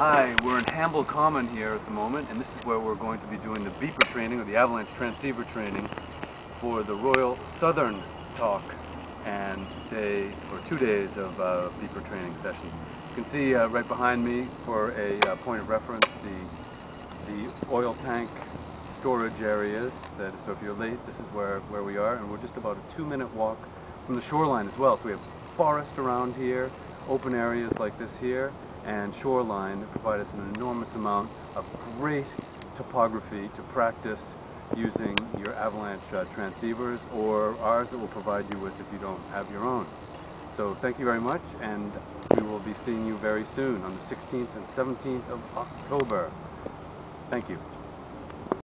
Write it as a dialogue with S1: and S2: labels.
S1: Hi, we're in Hamble Common here at the moment, and this is where we're going to be doing the beeper training, or the avalanche transceiver training, for the Royal Southern Talk and day, or two days of uh, beeper training sessions. You can see uh, right behind me, for a uh, point of reference, the, the oil tank storage areas. That, so if you're late, this is where, where we are, and we're just about a two-minute walk from the shoreline as well. So we have forest around here, open areas like this here, and shoreline provide us an enormous amount of great topography to practice using your avalanche uh, transceivers or ours that we will provide you with if you don't have your own. So thank you very much and we will be seeing you very soon on the 16th and 17th of October. Thank you.